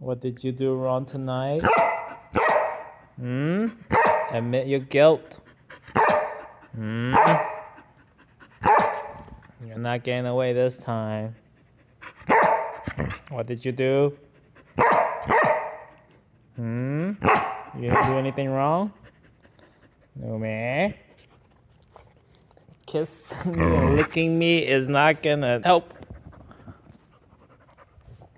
What did you do wrong tonight? Hmm? Admit your guilt. Hmm? You're not getting away this time. What did you do? Hmm? You didn't do anything wrong? No, man. Kissing me and licking me is not gonna help.